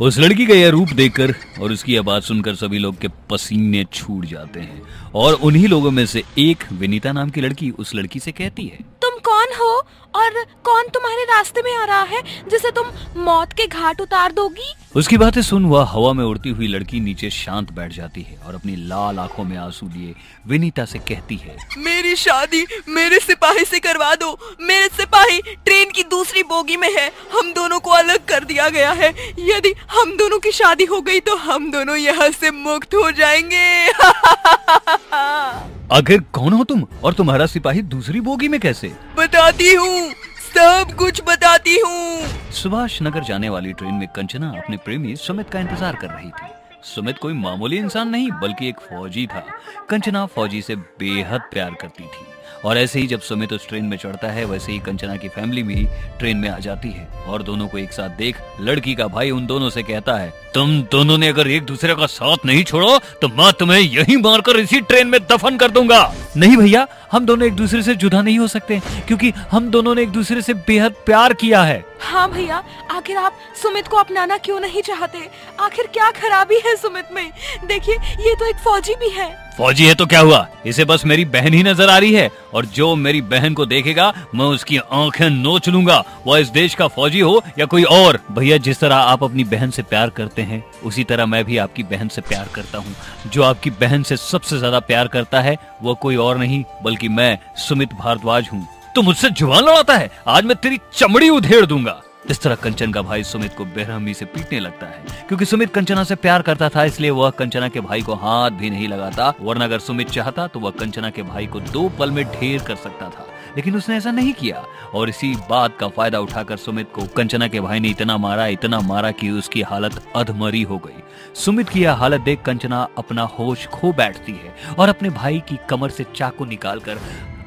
उस लड़की का यह रूप देखकर और उसकी आवाज़ सुनकर सभी लोग के पसीने छूट जाते हैं। और उन्हीं लोगों में से एक विनीता नाम की लड़की उस लड़की से कहती है। तुम कौन हो? और कौन तुम्हारे रास्ते में आ रहा है जिसे तुम मौत के घाट उतार दोगी? उसकी बातें सुन वह हवा में उड़ती हुई लड़की नीचे शांत बैठ जाती है और अपनी लाल आँखों में आँसू लिए विनीता से कहती है मेरी शादी मेरे सिपाही से करवा दो। मेरे सिपाही ट्रेन की दूसरी बोगी में है। हम दोनों को अलग कर दिया गया है। यदि हम दोनों की शादी हो गई तो हम दोनों यहाँ से मुक्त हो जाएँगे। आखिर कौन हो तुम? और तुम्हारा सिपाही दूसरी बोगी में कैसे? बताती हूँ सब कुछ बताती हूँ। सुभाष नगर जाने वाली ट्रेन में कंचना अपने प्रेमी सुमित का इंतज़ार कर रही थी। सुमित कोई मामूली इंसान नहीं बल्कि एक फौजी था। कंचना फौजी से बेहद प्यार करती थी। और ऐसे ही जब सुमित उस ट्रेन में चढ़ता है, वैसे ही कंचना की फैमिली भी ट्रेन में आ जाती है। और दोनों को एक साथ देख, लड़की का भाई उन दोनों से कहता है, तुम दोनों ने अगर एक दूसरे का साथ नहीं छोड़ो तो मैं तुम्हें यही मारकर इसी ट्रेन में दफन कर दूँगा। नहीं भैया, हम दोनों एक दूसरे से जुदा नहीं हो सकते, क्योंकि हम दोनों ने एक दूसरे से बेहद प्यार किया है। हाँ भैया, आखिर आप सुमित को अपनाना क्यों नहीं चाहते? आखिर क्या खराबी है सुमित में? देखिए, ये तो एक फौजी भी है। फौजी है तो क्या हुआ? इसे बस मेरी बहन ही नज़र आ रही है, और जो मेरी बहन को देखेगा, मैं उसकी आँखें नोच लूँगा। वह इस देश का फौजी हो, या कोई और? भैया, जिस तरह आप अपनी बहन से प्यार करते हैं, उसी तरह मैं भी आपकी बहन से प्यार करता हूँ। जो आपकी बहन से सबसे ज़्यादा प्यार करता है वो कोई और नहीं, बल्कि मैं, सुमित भारद्वाज हूँ। तो मुझसे ज़ुबान लड़ाता है। आज मैं तेरी चमड़ी उधेड़ दूँगा। इस तरह कंचन का भाई सुमित को बेरहमी से पीटने लगता है। क्योंकि सुमित कंचना से प्यार करता था, इसलिए वह कंचना के भाई को हाथ भी नहीं लगाता। वरना अगर सुमित चाहता तो वह कंचना के भाई को दो पल में ढेर कर सकता था। लेकिन उसने ऐसा नहीं किया। और इसी बात का फ़ायदा उठाकर सुमित को कंचना के भाई ने इतना मारा इतना मारा कि उसकी हालत अधमरी हो गई। सुमित की यह हालत देख कंचना अपना होश खो बैठती है और अपने भाई की कमर से चाकू निकालकर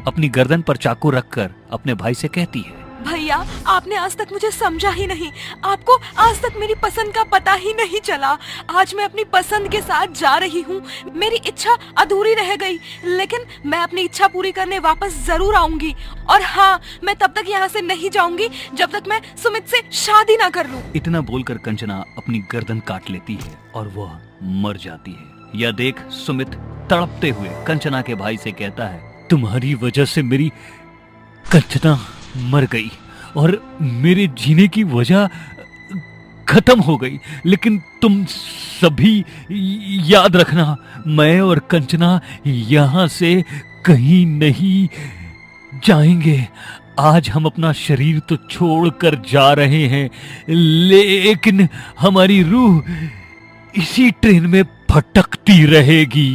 अपनी गर्दन पर चाकू रखकर अपने भाई से कहती है भैया आपने आज तक मुझे समझा ही नहीं। आपको आज तक मेरी पसंद का पता ही नहीं चला। आज मैं अपनी पसंद के साथ जा रही हूँ। मेरी इच्छा अधूरी रह गई लेकिन मैं अपनी इच्छा पूरी करने वापस ज़रूर आऊँगी। और हाँ मैं तब तक यहाँ से नहीं जाऊँगी जब तक मैं सुमित से शादी ना कर लूँ। इतना बोलकर कंचना अपनी गर्दन काट लेती है और वह मर जाती है। यह देख सुमित तड़पते हुए कंचना के भाई से कहता है तुम्हारी वजह से मेरी कंचना मर गई और मेरे जीने की वजह खत्म हो गई। लेकिन तुम सभी याद रखना, मैं और कंचना यहाँ से कहीं नहीं जाएँगे। आज हम अपना शरीर तो छोड़कर जा रहे हैं, लेकिन हमारी रूह इसी ट्रेन में भटकती रहेगी।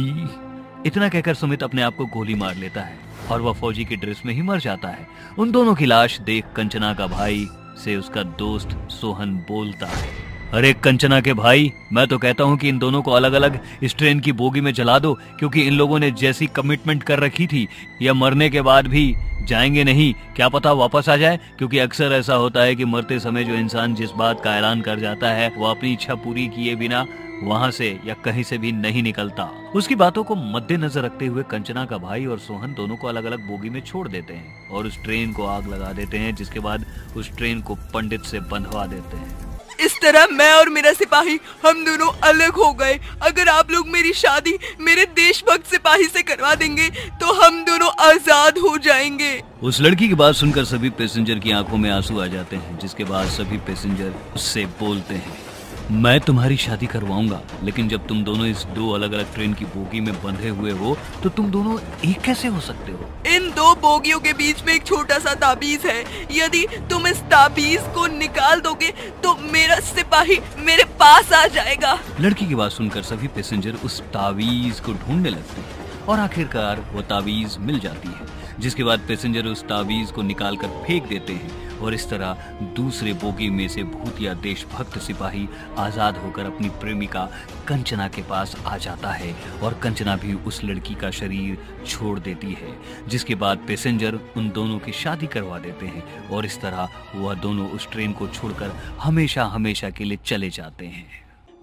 इतना कहकर सुमित अपने आप को गोली मार लेता है और वह फौजी की ड्रेस में ही मर जाता है। उन दोनों की लाश देख कंचना का भाई से उसका दोस्त सोहन बोलता है। अरे कंचना के भाई, मैं तो कहता हूँ कि इन दोनों को अलग अलग इस ट्रेन की बोगी में जला दो, क्योंकि इन लोगों ने जैसी कमिटमेंट कर रखी थी, या मरने के बाद भी जाएँगे नहीं, क्या पता वापस आ जाए? क्योंकि अक्सर ऐसा होता है कि मरते समय जो इंसान जिस बात का ऐलान कर जाता है वो अपनी इच्छा पूरी किए बिना वहाँ से या कहीं से भी नहीं निकलता। उसकी बातों को मद्देनजर रखते हुए कंचना का भाई और सोहन दोनों को अलग अलग बोगी में छोड़ देते हैं, और उस ट्रेन को आग लगा देते हैं, जिसके बाद उस ट्रेन को पंडित से बंधवा देते हैं। इस तरह मैं और मेरा सिपाही हम दोनों अलग हो गए। अगर आप लोग मेरी शादी मेरे देशभक्त सिपाही से करवा देंगे तो हम दोनों आज़ाद हो जाएँगे। उस लड़की की बात सुनकर सभी पैसेंजर की आँखों में आँसू आ जाते हैं जिसके बाद सभी पैसेंजर उससे बोलते हैं मैं तुम्हारी शादी करवाऊँगा लेकिन जब तुम दोनों इस दो अलग अलग ट्रेन की बोगी में बंधे हुए हो तो तुम दोनों एक कैसे हो सकते हो? इन दो बोगियों के बीच में एक छोटा सा ताबीज है। यदि तुम इस ताबीज को निकाल दोगे तो मेरा सिपाही मेरे पास आ जाएगा। लड़की की बात सुनकर सभी पैसेंजर उस ताबीज को ढूँढने लगते हैं और आखिरकार वो ताबीज मिल जाती है, जिसके बाद पैसेंजर उस ताबीज को निकाल कर फेंक देते हैं और इस तरह दूसरे बोगी में से भूतिया देशभक्त सिपाही आज़ाद होकर अपनी प्रेमिका कंचना के पास आ जाता है और कंचना भी उस लड़की का शरीर छोड़ देती है, जिसके बाद पैसेंजर उन दोनों की शादी करवा देते हैं और इस तरह वह दोनों उस ट्रेन को छोड़कर हमेशा हमेशा के लिए चले जाते हैं।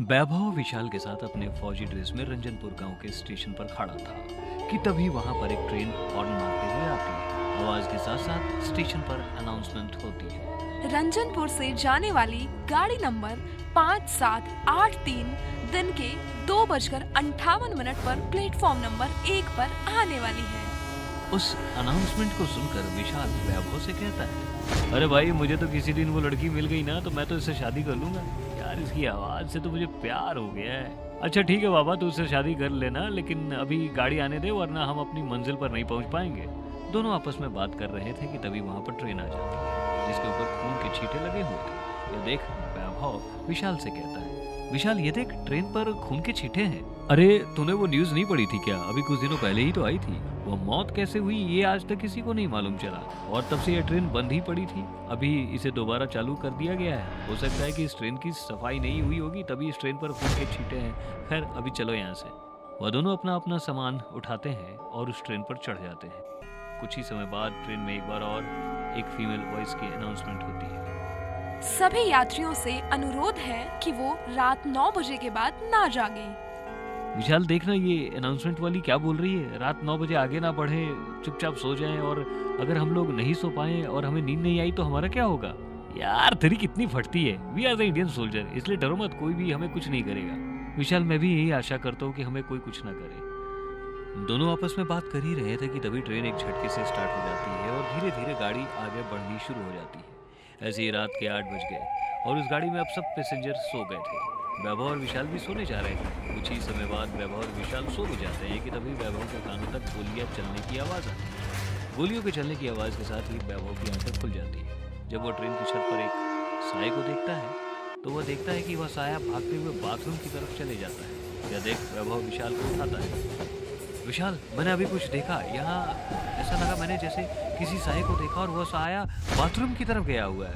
वैभव विशाल के साथ अपने फौजी ड्रेस में रंजनपुर गाँव के स्टेशन पर खड़ा था कि तभी वहाँ पर एक ट्रेन हॉर्न मारते हुए आती है। आवाज़ के साथ साथ स्टेशन पर अनाउंसमेंट होती है। रंजनपुर से जाने वाली गाड़ी नंबर पाँच सात आठ तीन दिन के दो बजकर अंठावन मिनट पर प्लेटफॉर्म नंबर एक पर आने वाली है। उस अनाउंसमेंट को सुनकर विशाल वैभव से कहता है अरे भाई मुझे तो किसी दिन वो लड़की मिल गई ना तो मैं तो इससे शादी कर लूँगा। यार इसकी आवाज़ से तो मुझे प्यार हो गया है। अच्छा ठीक है बाबा तू उससे शादी कर लेना लेकिन अभी गाड़ी आने दे वरना हम अपनी मंजिल पर नहीं पहुँच पाएँगे। दोनों आपस में बात कर रहे थे कि तभी वहाँ पर ट्रेन आ जाती है, जिसके ऊपर खून के छींटे लगे हुए थे। यह देख वैभव विशाल से कहता है, विशाल, ये देख, ट्रेन पर खून के छींटे हैं। अरे, तूने वो न्यूज़ नहीं पढ़ी थी क्या? अभी कुछ दिनों पहले ही तो आई थी। वो मौत कैसे हुई, ये आज तक किसी को नहीं मालूम चला। और तब से ये ट्रेन बंद ही पड़ी थी। अभी इसे दोबारा चालू कर दिया गया है। हो सकता है कि इस ट्रेन की सफ़ाई नहीं हुई होगी, तभी इस ट्रेन पर खून के छींटे हैं। खैर, अभी चलो यहाँ से। वह दोनों अपना अपना सामान उठाते हैं और उस ट्रेन पर चढ़ जाते हैं। कुछ ही समय बाद ट्रेन में एक बार और एक फीमेल वॉइस की अनाउंसमेंट होती है। सभी यात्रियों से अनुरोध है कि वो रात नौ बजे के बाद ना जागे। विशाल देखना ये अनाउंसमेंट वाली क्या बोल रही है? रात नौ बजे आगे ना बढ़े चुपचाप सो जाएँ और अगर हम लोग नहीं सो पाए और हमें नींद नहीं आई तो हमारा क्या होगा? यार तेरी कितनी फटती है। We are the Indian soldier इसलिए डरो मत कोई भी हमें कुछ नहीं करेगा। विशाल मैं भी यही आशा करता हूँ कि हमें कोई कुछ ना करे। दोनों आपस में बात कर ही रहे थे कि तभी ट्रेन एक झटके से स्टार्ट हो जाती है और धीरे धीरे गाड़ी आगे बढ़नी शुरू हो जाती है। ऐसे ही रात के आठ बज गए और उस गाड़ी में अब सब पैसेंजर सो गए थे। वैभव और विशाल भी सोने जा रहे थे। कुछ ही समय बाद वैभव और विशाल सो भी जाते हैं कि तभी वैभव के कानों तक गोलियाँ चलने की आवाज़ आती है। गोलियों के चलने की आवाज़ के साथ ही वैभव की आँखें खुल जाती है। जब वो ट्रेन की छत पर एक साय को देखता है तो वह देखता है कि वह साया भागते हुए बाथरूम की तरफ़ चले जाता है। यह देख वैभव विशाल को उठाता है। विशाल, मैंने अभी कुछ देखा। यहाँ ऐसा लगा मैंने जैसे किसी साय को देखा और वह साया बाथरूम की तरफ़ गया हुआ है।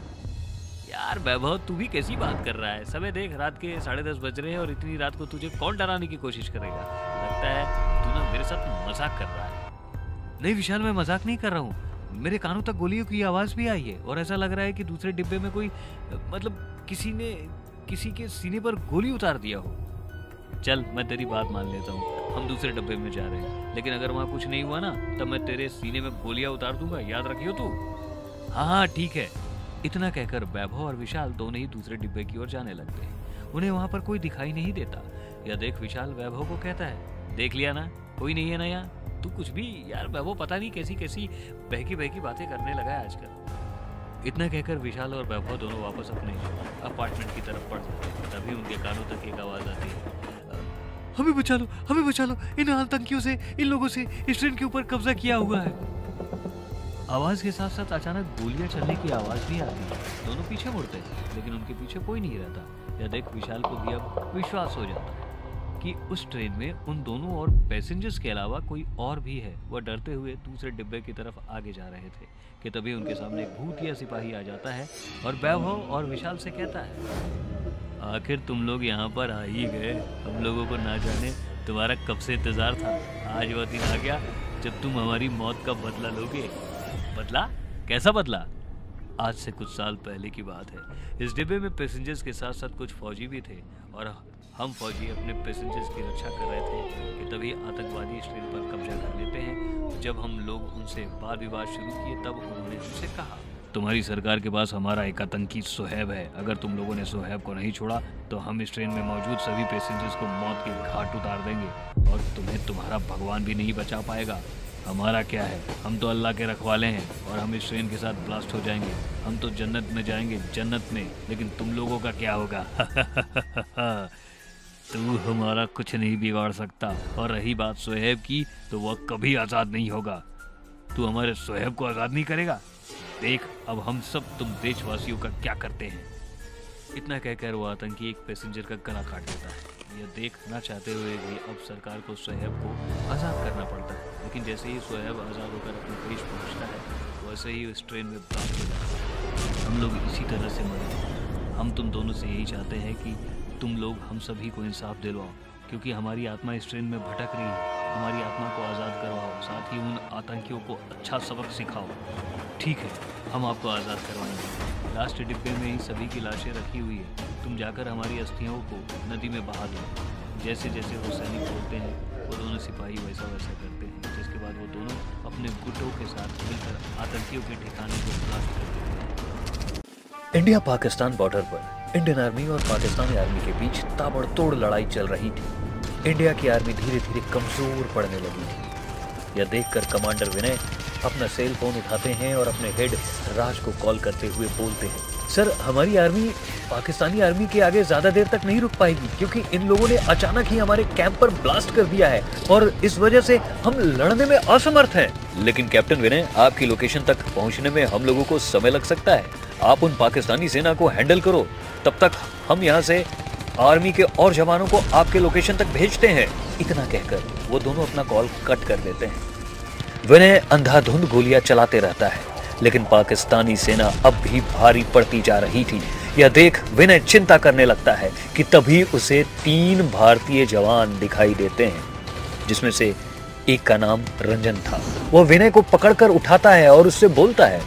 यार, वैभव, तू भी कैसी बात कर रहा है? समय देख, रात के साढ़े दस बज रहे हैं और इतनी रात को तुझे कौन डराने की कोशिश करेगा? लगता है तू ना मेरे साथ मज़ाक कर रहा है। नहीं विशाल, मैं मज़ाक नहीं कर रहा हूँ। मेरे कानों तक गोलियों की आवाज़ भी आई है और ऐसा लग रहा है कि दूसरे डिब्बे में कोई मतलब किसी ने, किसी के सीने पर गोली उतार दिया हो। चल, मैं तेरी बात मान लेता हूँ। हम दूसरे डब्बे में जा रहे हैं। लेकिन अगर वहाँ कुछ नहीं हुआ ना, तब मैं तेरे सीने में गोलियाँ उतार दूँगा। याद रखियो तू। हाँ हाँ ठीक है। इतना कहकर वैभव और विशाल दोनों ही दूसरे डिब्बे की ओर जाने लगते हैं उन्हें वहाँ पर कोई दिखाई नहीं देता। यह देख विशाल वैभव को कहता है, देख लिया ना, कोई नहीं है ना यहाँ? तू कुछ भी, यार, वैभव पता नहीं कैसी कैसी बहकी बहकी बातें करने लगा है आजकल। इतना कहकर विशाल और वैभव दोनों वापस अपने अपार्टमेंट की तरफ़ पड़ जाते हैं। तभी उनके कानों तक एक आवाज़ आती है हमें बचा लो, हमें बचा लो। इन आतंकियों से, इन लोगों से इस ट्रेन के ऊपर कब्जा किया हुआ है। आवाज़ के साथ साथ अचानक गोलियाँ चलने की आवाज़ भी आती है। दोनों पीछे मुड़ते हैं, लेकिन उनके पीछे कोई नहीं रहता। यह देख विशाल को भी अब विश्वास हो जाता है कि उस ट्रेन में उन दोनों और पैसेंजर्स के अलावा कोई और भी है। वह डरते हुए दूसरे डिब्बे की तरफ़ आगे जा रहे थे, कि तभी उनके सामने भूतिया सिपाही आ जाता है और वैभव और विशाल से कहता है आखिर तुम लोग यहाँ पर आ ही गए। हम लोगों को ना जाने तुम्हारा कब से इंतज़ार था। आज वह दिन आ गया जब तुम हमारी मौत का बदला लोगे। बदला? कैसा बदला? आज से कुछ साल पहले की बात है। इस डिब्बे में पैसेंजर्स के साथ साथ कुछ फौजी भी थे और हम फौजी अपने पैसेंजर्स की रक्षा कर रहे थे कि तभी आतंकवादी इस ट्रेन पर कब्जा कर लेते हैं। जब हम लोग उनसे वाद विवाद शुरू किए, तब उन्होंने हमसे कहा। तुम्हारी सरकार के पास हमारा एक आतंकी सोहेब है। अगर तुम लोगों ने सोहेब को नहीं छोड़ा तो हम इस ट्रेन में मौजूद सभी पैसेंजर्स को मौत के घाट उतार देंगे और तुम्हें तुम्हारा भगवान भी नहीं बचा पाएगा। हमारा क्या है? हम तो अल्लाह के रखवाले हैं और हम इस ट्रेन के साथ ब्लास्ट हो जाएँगे। हम तो जन्नत में जाएँगे, जन्नत में। लेकिन तुम लोगों का क्या होगा? तू हमारा कुछ नहीं बिगाड़ सकता। और रही बात सोहेब की तो वह कभी आज़ाद नहीं होगा। तू हमारे सोहेब को आज़ाद नहीं करेगा? देख, अब हम सब तुम देशवासियों का क्या करते हैं? इतना कहकर वो आतंकी एक पैसेंजर का गला काट देता है। यह देखना चाहते हुए भी अब सरकार को सोहेब को आज़ाद करना पड़ता है। लेकिन जैसे ही सोहेब आज़ाद होकर अपने देश पहुँचता है, वैसे ही उस ट्रेन में ब्लास्ट हो जाता है। हम लोग इसी तरह से मरे हम तुम दोनों से यही चाहते हैं कि तुम लोग हम सभी को इंसाफ दिलवाओ, क्योंकि हमारी आत्मा इस ट्रेन में भटक रही है। हमारी आत्मा को आज़ाद करवाओ, साथ ही उन आतंकियों को अच्छा सबक सिखाओ। ठीक है, हम आपको आज़ाद करवाएँगे। लास्ट डिब्बे में ही सभी की लाशें रखी हुई है। तुम जाकर हमारी अस्थियों को नदी में बहा दो। जैसे जैसे वो सैनिक बोलते हैं, वो दोनों सिपाही वैसा वैसा करते हैं, जिसके बाद वो दोनों अपने गुटों के साथ मिलकर आतंकियों के ठिकाने को ब्लास्ट कर देते हैं। इंडिया पाकिस्तान बॉर्डर पर इंडियन आर्मी और पाकिस्तानी आर्मी के बीच ताबड़तोड़ लड़ाई चल रही थी। इंडिया की आर्मी धीरे धीरे कमज़ोर पड़ने लगी थी। यह देखकर कमांडर विनय अपना सेल फ़ोन उठाते हैं और अपने हेड राज को कॉल करते हुए बोलते हैं, सर, हमारी आर्मी पाकिस्तानी आर्मी के आगे ज़्यादा देर तक नहीं रुक पाएगी, क्योंकि इन लोगों ने अचानक ही हमारे कैंप पर ब्लास्ट कर दिया है और इस वजह से हम लड़ने में असमर्थ हैं। लेकिन कैप्टन विनय, आपकी लोकेशन तक पहुँचने में हम लोगों को समय लग सकता है। आप उन पाकिस्तानी सेना को हैंडल करो। तब तक हम यहाँ से आर्मी के और जवानों को आपके लोकेशन तक भेजते हैं। इतना कहकर वो दोनों अपना कॉल कट कर देते हैं। विनय अंधाधुंध गोलियाँ चलाते रहता है, लेकिन पाकिस्तानी सेना अब भी भारी पड़ती जा रही थी। यह देख विनय चिंता करने लगता है कि तभी उसे तीन भारतीय जवान दिखाई देते हैं, जिसमें से एक का नाम रंजन था। वह विनय को पकड़कर उठाता है और उससे बोलता है,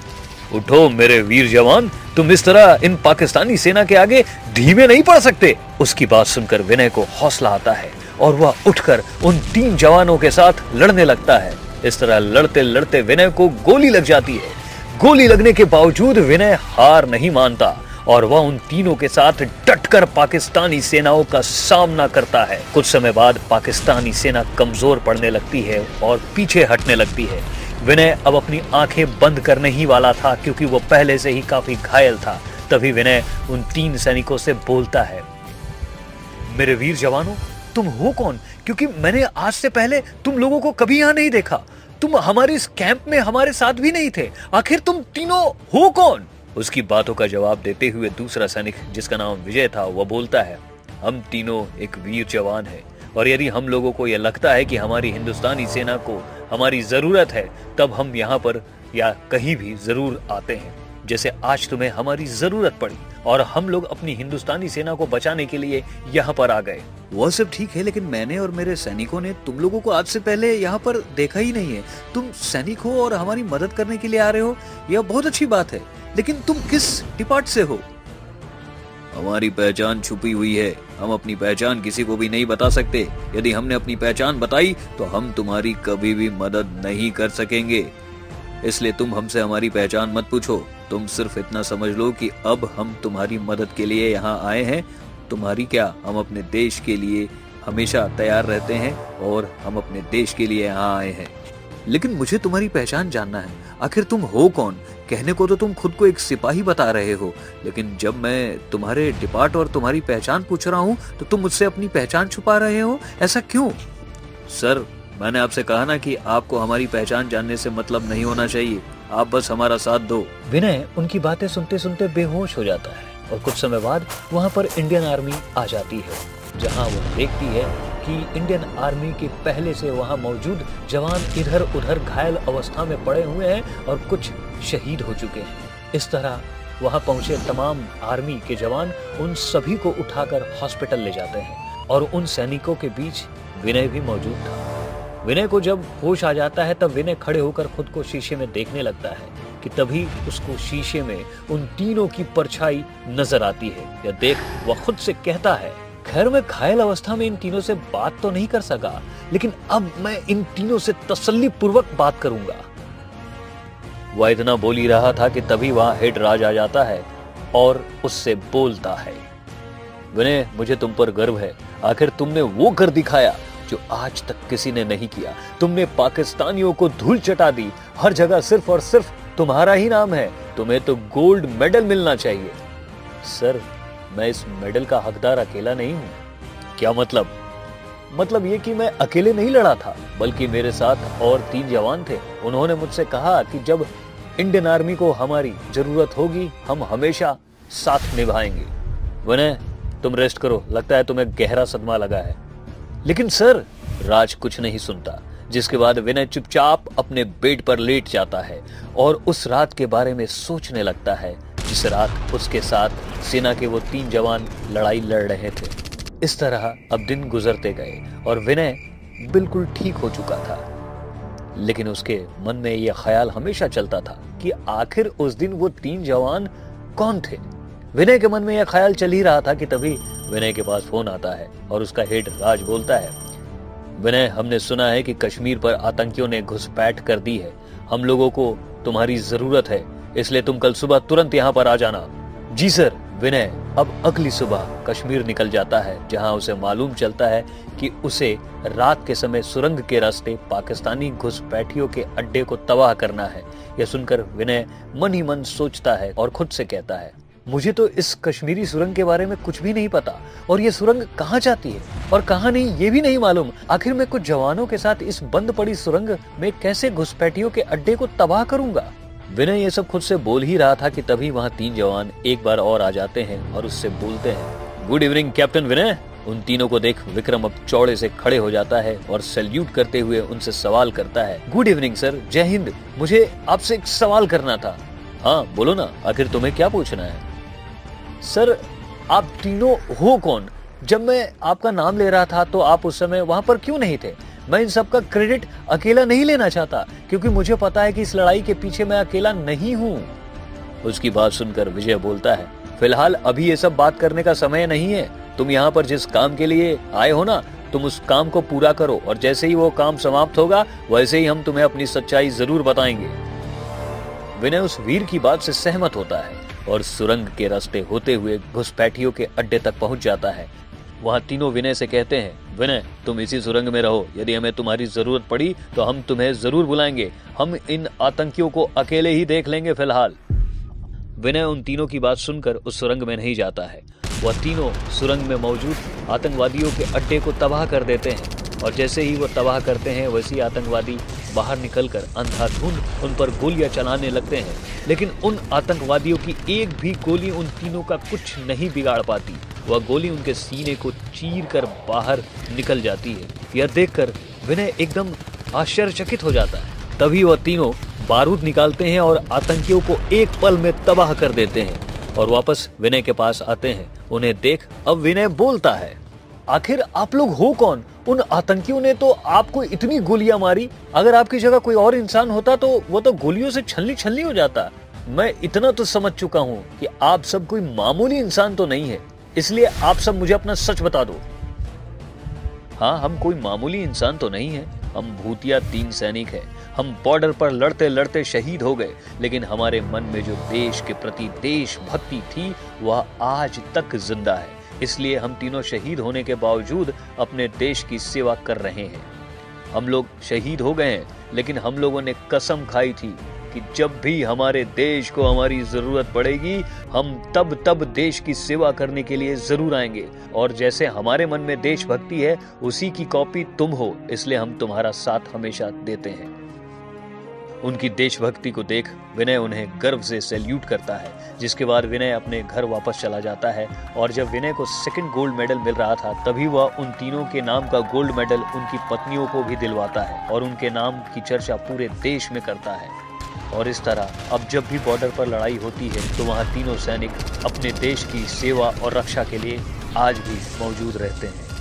उठो मेरे वीर जवान, तुम इस तरह इन पाकिस्तानी सेना के आगे धीमे नहीं पड़ सकते। उसकी बात सुनकर विनय को हौसला आता है और वह उठकर उन तीन जवानों के साथ लड़ने लगता है। इस तरह लड़ते लड़ते विनय को गोली लग जाती है। गोली लगने के बावजूद विनय हार नहीं मानता और वह उन तीनों के साथ डटकर पाकिस्तानी सेनाओं का सामना करता है। कुछ समय बाद पाकिस्तानी सेना कमज़ोर पड़ने लगती है और पीछे हटने लगती है। विनय अब अपनी आँखें बंद करने ही वाला था क्योंकि वो पहले से ही काफ़ी घायल था। तभी विनय उन तीन सैनिकों से बोलता है मेरे वीर जवानों, तुम हो कौन? क्योंकि मैंने आज से पहले तुम लोगों को कभी यहाँ नहीं देखा। तुम हमारे इस कैंप में हमारे साथ भी नहीं थे। आखिर तुम तीनों हो कौन? उसकी बातों का जवाब देते हुए दूसरा सैनिक, जिसका नाम विजय था, वह बोलता है, हम तीनों एक वीर जवान है। और यदि हम लोगों को यह लगता है कि हमारी हिंदुस्तानी सेना को हमारी ज़रूरत है, तब हम यहाँ पर या कहीं भी ज़रूर आते हैं। जैसे आज तुम्हें हमारी ज़रूरत पड़ी और हम लोग अपनी हिंदुस्तानी सेना को बचाने के लिए यहाँ पर आ गए। वह सब ठीक है लेकिन मैंने और मेरे सैनिकों ने तुम लोगों को आज से पहले यहाँ पर देखा ही नहीं है। तुम सैनिक हो और हमारी मदद करने के लिए आ रहे हो यह बहुत अच्छी बात है लेकिन तुम किस डिपार्ट से हो? हमारी पहचान छुपी हुई है। हम अपनी पहचान किसी को भी नहीं बता सकते। यदि हमने अपनी पहचान बताई तो हम तुम्हारी कभी भी मदद नहीं कर सकेंगे। इसलिए तुम हमसे हमारी पहचान मत पूछो। तुम सिर्फ़ इतना समझ लो कि अब हम तुम्हारी मदद के लिए यहाँ आए हैं। तुम्हारी क्या? हम अपने देश के लिए हमेशा तैयार रहते हैं और हम अपने देश के लिए यहाँ आए हैं। लेकिन मुझे तुम्हारी पहचान जानना है। आखिर तुम हो कौन? कहने को तो तुम खुद को एक सिपाही बता रहे हो। लेकिन जब मैं तुम्हारे डिपार्ट और तुम्हारी पहचान पूछ रहा हूँ तो तुम मुझसे अपनी पहचान छुपा रहे हो। ऐसा क्यों? सर, मैंने आपसे कहा ना कि आपको हमारी पहचान जानने से मतलब नहीं होना चाहिए। आप बस हमारा साथ दो। विनय उनकी बातें सुनते सुनते बेहोश हो जाता है और कुछ समय बाद वहाँ पर इंडियन आर्मी आ जाती है, जहाँ वो देखती है कि इंडियन आर्मी के पहले से वहाँ मौजूद जवान इधर उधर घायल अवस्था में पड़े हुए हैं और कुछ शहीद हो चुके हैं। इस तरह वहाँ पहुँचे तमाम आर्मी के जवान उन सभी को उठाकर हॉस्पिटल ले जाते हैं और उन सैनिकों के बीच विनय भी मौजूद था। विनय को जब होश आ जाता है, तब विनय खड़े होकर खुद को शीशे में देखने लगता है कि तभी उसको शीशे में उन तीनों की परछाई नज़र आती है। या देख, वह खुद से कहता है, खैर, मैं घायल अवस्था में इन तीनों से बात तो नहीं कर सका, लेकिन अब मैं इन तीनों से तसल्ली पूर्वक बात करूँगा। वह इतना बोल रहा था कि तभी वहाँ हेड राज आ जाता है और उससे बोलता है, विनय, मुझे तुम पर गर्व है। आखिर तुमने वो कर दिखाया जो आज तक किसी ने नहीं किया। तुमने पाकिस्तानियों को धूल चटा दी। हर जगह सिर्फ़ और सिर्फ़ तुम्हारा ही नाम है। तुम्हें तो गोल्ड मेडल मिलना चाहिए। सर, मैं इस मेडल का हकदार अकेला नहीं हूँ। क्या मतलब? मतलब ये कि मैं अकेले नहीं लड़ा था, बल्कि मेरे साथ और तीन जवान थे। उन्होंने मुझसे कहा कि जब इंडियन आर्मी को हमारी ज़रूरत होगी, हम हमेशा साथ निभाएँगे। विनय, तुम रेस्ट करो। लगता है तुम्हें गहरा सदमा लगा है। लेकिन सर, राज कुछ नहीं सुनता, जिसके बाद विनय चुपचाप अपने बेड पर लेट जाता है और उस रात के बारे में सोचने लगता है, जिस रात उसके साथ सेना के वो तीन जवान लड़ाई लड़ रहे थे। इस तरह अब दिन गुजरते गए और विनय बिल्कुल ठीक हो चुका था। लेकिन उसके मन में यह ख्याल हमेशा चलता था कि आखिर उस दिन वो तीन जवान कौन थे? विनय के मन में यह ख्याल चल ही रहा था कि तभी विनय के पास फ़ोन आता है और उसका हेड राज बोलता है, विनय, हमने सुना है कि कश्मीर पर आतंकियों ने घुसपैठ कर दी है। हम लोगों को तुम्हारी ज़रूरत है, इसलिए तुम कल सुबह तुरंत यहाँ पर आ जाना। जी सर, विनय, अब अगली सुबह कश्मीर निकल जाता है, जहाँ उसे मालूम चलता है कि उसे रात के समय सुरंग के रास्ते पाकिस्तानी घुसपैठियों के अड्डे को तबाह करना है। यह सुनकर विनय मन ही मन सोचता है और खुद से कहता है मुझे तो इस कश्मीरी सुरंग के बारे में कुछ भी नहीं पता। और ये सुरंग कहाँ जाती है? और कहाँ नहीं, ये भी नहीं मालूम। आखिर मैं कुछ जवानों के साथ इस बंद पड़ी सुरंग में कैसे घुसपैठियों के अड्डे को तबाह करूँगा? विनय ये सब खुद से बोल ही रहा था कि तभी वहाँ तीन जवान एक बार और आ जाते हैं और उससे बोलते हैं, गुड इवनिंग, कैप्टन विनय! उन तीनों को देख विक्रम अब चौड़े से खड़े हो जाता है और सैल्यूट करते हुए उनसे सवाल करता है, गुड इवनिंग, सर! जय हिंद! मुझे आपसे एक सवाल करना था! हाँ बोलो ना, आखिर तुम्हें क्या पूछना है? सर, आप तीनों हो कौन? जब मैं आपका नाम ले रहा था तो आप उस समय वहाँ पर क्यों नहीं थे? मैं इन सब का क्रेडिट अकेला नहीं लेना चाहता, क्योंकि मुझे पता है कि इस लड़ाई के पीछे मैं अकेला नहीं हूँ। उसकी बात सुनकर विजय बोलता है, फ़िलहाल अभी ये सब बात करने का समय नहीं है। तुम यहाँ पर जिस काम के लिए आए हो ना, तुम उस काम को पूरा करो, और जैसे ही वो काम समाप्त होगा, वैसे ही हम तुम्हें अपनी सच्चाई ज़रूर बताएँगे। विनय उस वीर की बात से सहमत होता है। और सुरंग के रास्ते होते हुए घुसपैठियों के अड्डे तक पहुँच जाता है। वहाँ तीनों विनय से कहते हैं, विनय, तुम इसी सुरंग में रहो। यदि हमें तुम्हारी ज़रूरत पड़ी तो हम तुम्हें ज़रूर बुलाएँगे। हम इन आतंकियों को अकेले ही देख लेंगे फ़िलहाल। विनय उन तीनों की बात सुनकर उस सुरंग में नहीं जाता है। वह तीनों सुरंग में मौजूद आतंकवादियों के अड्डे को तबाह कर देते हैं। और जैसे ही वो तबाह करते हैं, वैसे आतंकवादी बाहर निकलकर अंधाधुंध उन पर गोलियाँ चलाने लगते हैं। लेकिन उन आतंकवादियों की एक भी गोली उन तीनों का कुछ नहीं बिगाड़ पाती। वह गोली उनके सीने को चीर कर बाहर निकल जाती है। यह देखकर विनय एकदम आश्चर्यचकित हो जाता है। तभी वह तीनों बारूद निकालते हैं और आतंकियों को एक पल में तबाह कर देते हैं। और वापस विनय के पास आते हैं। उन्हें देख अब विनय बोलता है, आखिर आप लोग हो कौन? उन आतंकियों ने तो आपको इतनी गोलियाँ मारी। अगर आपकी जगह कोई और इंसान होता तो वो तो गोलियों से छलनी छलनी हो जाता। मैं इतना तो समझ चुका हूँ कि आप सब कोई मामूली इंसान तो नहीं है। इसलिए आप सब मुझे अपना सच बता दो। हाँ हम कोई मामूली इंसान तो नहीं है। हम भूतिया तीन सैनिक हैं। हम बॉर्डर पर लड़ते लड़ते शहीद हो गए, लेकिन हमारे मन में जो देश के प्रति देशभक्ति थी, वह आज तक ज़िंदा है। इसलिए हम तीनों शहीद होने के बावजूद अपने देश की सेवा कर रहे हैं। हम लोग शहीद हो गए हैं, लेकिन हम लोगों ने कसम खाई थी कि जब भी हमारे देश को हमारी ज़रूरत पड़ेगी, हम तब तब देश की सेवा करने के लिए ज़रूर आएँगे। और जैसे हमारे मन में देशभक्ति है, उसी की कॉपी तुम हो, इसलिए हम तुम्हारा साथ हमेशा देते हैं। उनकी देशभक्ति को देख विनय उन्हें गर्व से सैल्यूट करता है, जिसके बाद विनय अपने घर वापस चला जाता है, और जब विनय को सेकंड गोल्ड मेडल मिल रहा था, तभी वह उन तीनों के नाम का गोल्ड मेडल उनकी पत्नियों को भी दिलवाता है, और उनके नाम की चर्चा पूरे देश में करता है। और इस तरह, अब जब भी बॉर्डर पर लड़ाई होती है तो वहाँ तीनों सैनिक अपने देश की सेवा और रक्षा के लिए आज भी मौजूद रहते हैं।